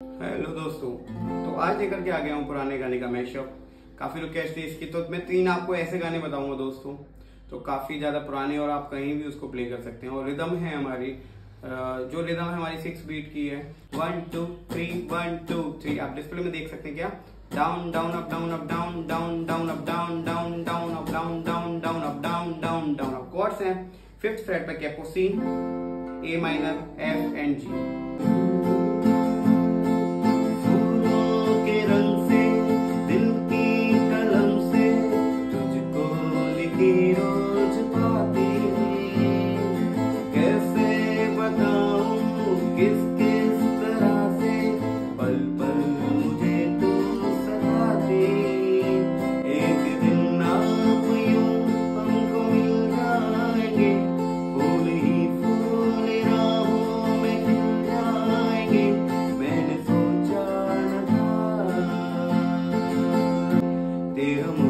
Hello दोस्तों तो आज लेकर के आ गया हूँ पुराने गाने का मैशअप काफ़ी रिक्वेस्ट थी इसकी तो मैं तीन आपको ऐसे गाने बताऊँगा दोस्तों। तो काफ़ी ज़्यादा पुराने और आप कहीं भी उसको प्ले कर सकते हैं। और रिदम है हमारी जो रिदम है हमारी सिक्स बीट की है। One two three one two three आप डिस्प्ले में देख सकते हैं क्या? Down down up down up down down down up down down down up down down down up down down down up chords हैं। Fifth fret पे कैपोसिन A minor F and G किस किस तरह से पल पल मुझे तू सताती। एक दिन आप यूँ हमको मिल जाएँगे, फूल ही फूल राहों में खिल जाएँगे मैंने सोचा न था ते हम